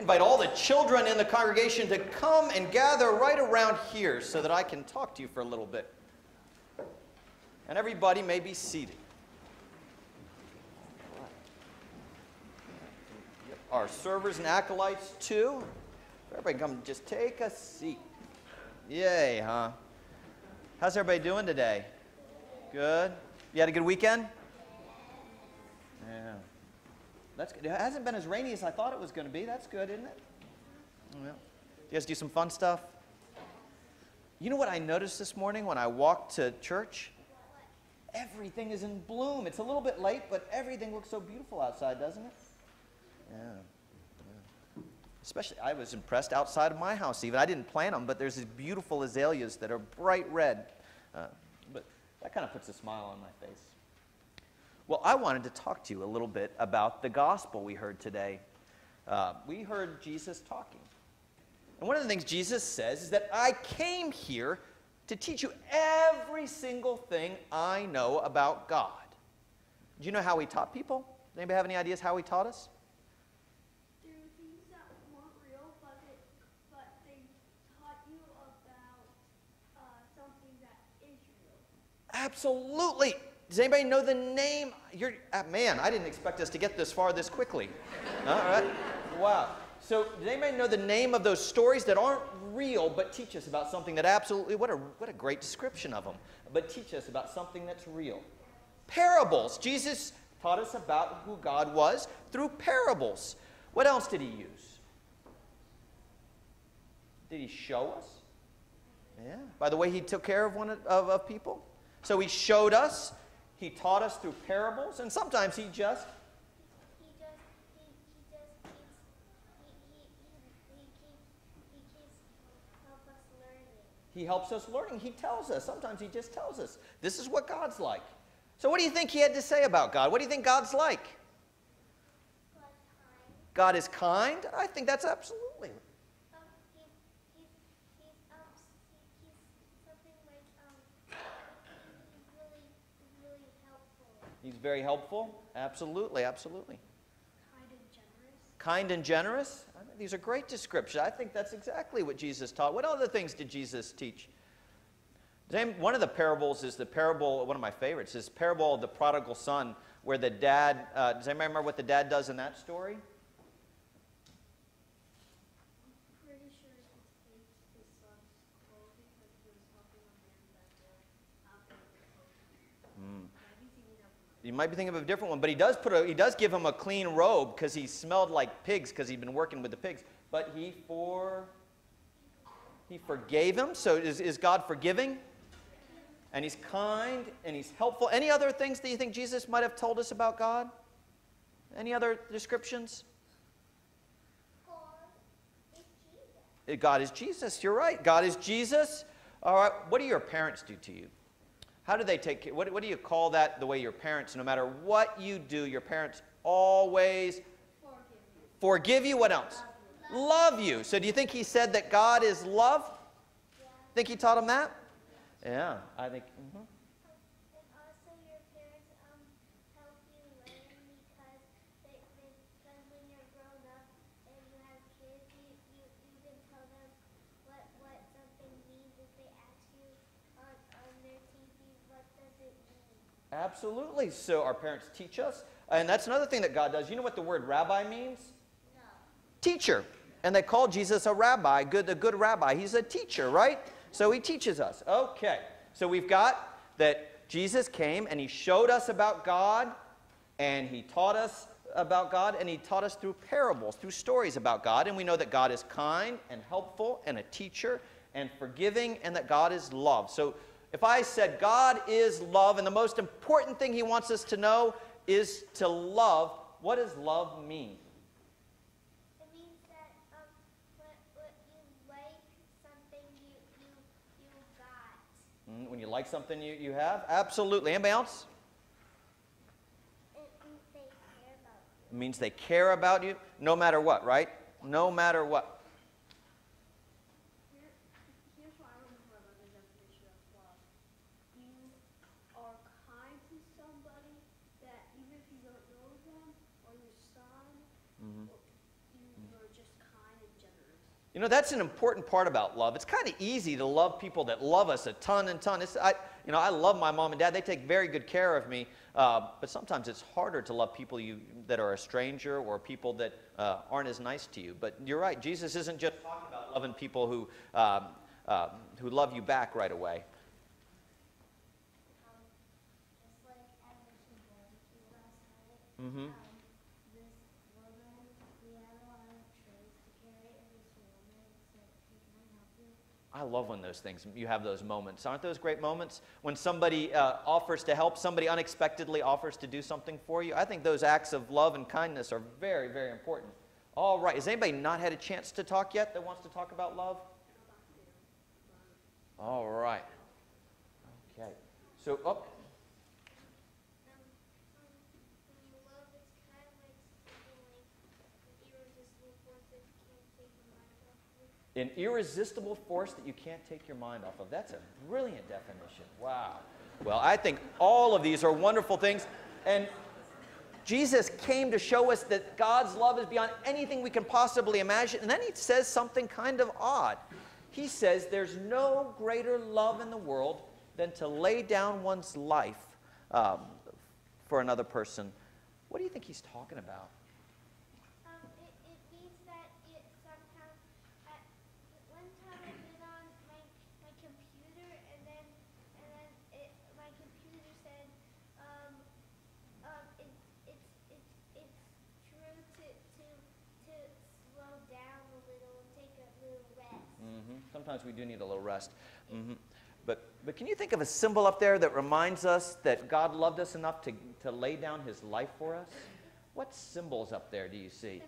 invite all the children in the congregation to come and gather right around here so that I can talk to you for a little bit. And everybody may be seated. Our servers and acolytes, too. Everybody come just take a seat. Yay, huh? How's everybody doing today? Good? You had a good weekend? That's good. It hasn't been as rainy as I thought it was going to be. That's good, isn't it? Well, you guys do some fun stuff? You know what I noticed this morning when I walked to church? Everything is in bloom. It's a little bit late, but everything looks so beautiful outside, doesn't it? Yeah. yeah. Especially, I was impressed outside of my house even. I didn't plant them, but there's these beautiful azaleas that are bright red. Uh, but that kind of puts a smile on my face. Well, I wanted to talk to you a little bit about the gospel we heard today. Uh, we heard Jesus talking. And one of the things Jesus says is that I came here to teach you every single thing I know about God. Do you know how he taught people? Does anybody have any ideas how he taught us? Through things that weren't real, but, it, but they taught you about uh, something that is real. Absolutely. Does anybody know the name? You're, uh, man, I didn't expect us to get this far this quickly. All right. Wow. So, does anybody know the name of those stories that aren't real but teach us about something that absolutely, what a, what a great description of them, but teach us about something that's real? Parables. Jesus taught us about who God was through parables. What else did he use? Did he show us? Yeah. By the way, he took care of one of, of, of people. So he showed us he taught us through parables, and sometimes he just He helps us learning. He tells us. Sometimes he just tells us. This is what God's like. So, what do you think he had to say about God? What do you think God's like? God is kind. I think that's absolutely He's very helpful. Absolutely, absolutely. Kind and generous. Kind and generous. These are great descriptions. I think that's exactly what Jesus taught. What other things did Jesus teach? One of the parables is the parable, one of my favorites, is the parable of the prodigal son, where the dad, uh, does anybody remember what the dad does in that story? You might be thinking of a different one, but he does put a, he does give him a clean robe because he smelled like pigs because he'd been working with the pigs. But he for he forgave him. So is, is God forgiving? And he's kind and he's helpful. Any other things that you think Jesus might have told us about God? Any other descriptions? God is Jesus. You're right. God is Jesus. All right. What do your parents do to you? How do they take care? What, what do you call that the way your parents, no matter what you do, your parents always forgive you. Forgive you. What else? Love, love you. So do you think he said that God is love? Yeah. Think he taught him that? Yeah, I think. Mm-hmm. Absolutely. So our parents teach us. And that's another thing that God does. You know what the word rabbi means? No. Teacher. And they call Jesus a rabbi, good, a good rabbi. He's a teacher, right? So he teaches us. Okay. So we've got that Jesus came and he showed us about God and he taught us about God and he taught us through parables, through stories about God. And we know that God is kind and helpful and a teacher and forgiving and that God is love. So if I said God is love, and the most important thing He wants us to know is to love, what does love mean? It means that um, when, when you like something you, you, you got. Mm, when you like something you, you have? Absolutely. Anybody else? It means they care about you. It means they care about you no matter what, right? No matter what. You know, that's an important part about love. It's kind of easy to love people that love us a ton and ton. It's, I, you know, I love my mom and dad. They take very good care of me. Uh, but sometimes it's harder to love people you, that are a stranger or people that uh, aren't as nice to you. But you're right. Jesus isn't just talking about loving people who, um, uh, who love you back right away. Um, like I mentioned barbecue last night, Mm-hmm. um, this woman, we had a lot of trays to carry, and this woman said, hey, can I help you? I love when those things, you have those moments. Aren't those great moments? When somebody uh, offers to help, somebody unexpectedly offers to do something for you. I think those acts of love and kindness are very, very important. All right. Has anybody not had a chance to talk yet that wants to talk about love? All right. Okay. So, oh, Um, um, um, love is kind of like something like an irresistible force that you can't take your mind off of. An irresistible force that you can't take your mind off of. That's a brilliant definition. Wow. Well, I think all of these are wonderful things. And Jesus came to show us that God's love is beyond anything we can possibly imagine. And then he says something kind of odd. He says there's no greater love in the world than to lay down one's life um, for another person. What do you think he's talking about? Um, it, it means that it sometimes, at one time I've been on my, my computer and then, and then it, my computer said, um, um, it, it's, it's, it's true to, to, to slow down a little and take a little rest. hmm Sometimes we do need a little rest. hmm But, but can you think of a symbol up there that reminds us that God loved us enough to, to lay down his life for us? What symbols up there do you see?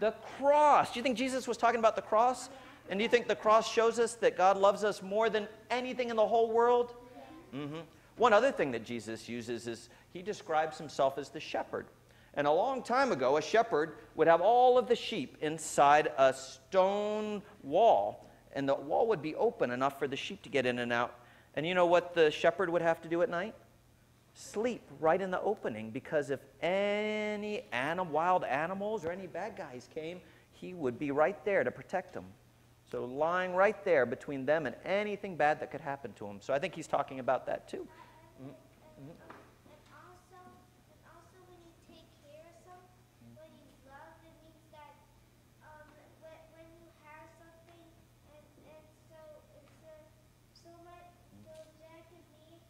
The cross. The cross. Do you think Jesus was talking about the cross? And do you think the cross shows us that God loves us more than anything in the whole world? hmm One other thing that Jesus uses is he describes himself as the shepherd. And a long time ago, a shepherd would have all of the sheep inside a stone wall, and the wall would be open enough for the sheep to get in and out. And you know what the shepherd would have to do at night? Sleep right in the opening because if any anim- wild animals or any bad guys came, he would be right there to protect them. So lying right there between them and anything bad that could happen to them. So I think he's talking about that too. And, and, um, and also, and also when you take care of some, when you love, it means that um, when, when you have something, and, and so it's a, so much, so Jack and me,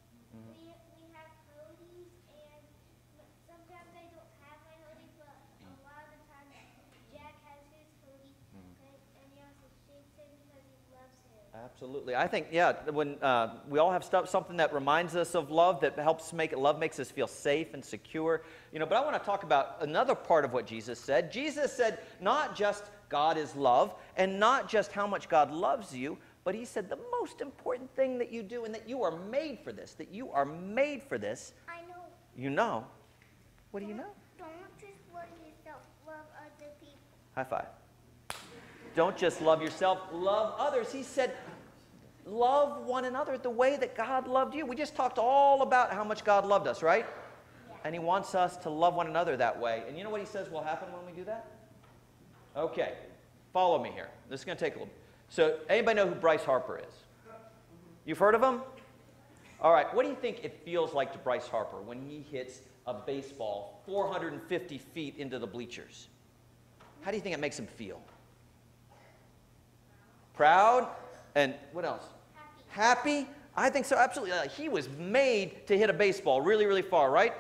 we, we have hoodies, and m- sometimes I don't have my hoodie, but a lot of the time Jack has his hoodie, and, and he also shakes it because he loves him. Absolutely. I think, yeah, when uh, we all have stuff, something that reminds us of love, that helps make it, love makes us feel safe and secure. You know, but I want to talk about another part of what Jesus said. Jesus said not just God is love and not just how much God loves you, but he said the most important thing that you do and that you are made for this, that you are made for this, I know. you know. What do you know? Don't just love yourself, love other people. High five. Don't just love yourself, love others. He said, love one another the way that God loved you. We just talked all about how much God loved us, right? And He wants us to love one another that way. And you know what He says will happen when we do that? Okay, follow me here. This is going to take a little. So, anybody know who Bryce Harper is? You've heard of him? All right, what do you think it feels like to Bryce Harper when he hits a baseball 450 feet into the bleachers? How do you think it makes him feel? Proud? And what else? Happy. Happy? I think so, absolutely. Uh, he was made to hit a baseball really, really far, right?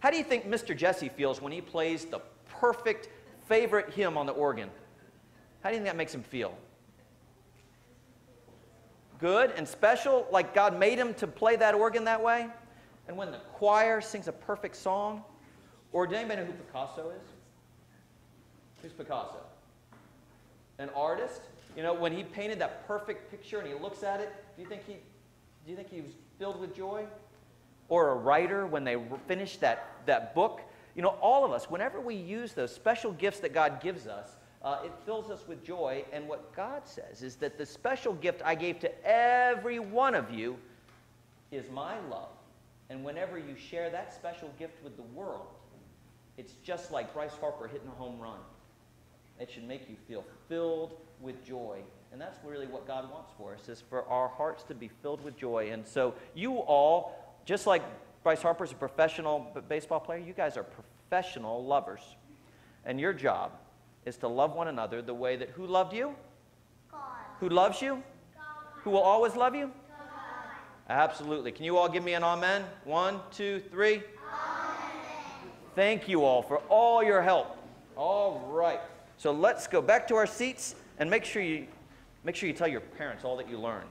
How do you think Mr. Jesse feels when he plays the perfect favorite hymn on the organ? How do you think that makes him feel? Good and special, like God made him to play that organ that way? And when the choir sings a perfect song? Or does anybody know who Picasso is? Who's Picasso? An artist? You know, when he painted that perfect picture and he looks at it, do you think he, do you think he was filled with joy? Or a writer when they finish that, that book? You know, all of us, whenever we use those special gifts that God gives us, uh, it fills us with joy. And what God says is that the special gift I gave to every one of you is my love. And whenever you share that special gift with the world, it's just like Bryce Harper hitting a home run. It should make you feel filled with joy. And that's really what God wants for us, is for our hearts to be filled with joy. And so you all, just like Bryce Harper's a professional baseball player, you guys are professional lovers. And your job is to love one another the way that who loved you? God. Who loves you? God. Who will always love you? God. Absolutely. Can you all give me an amen? One, two, three. Amen. Thank you all for all your help. All right. So let's go back to our seats and make sure you make sure you tell your parents all that you learned.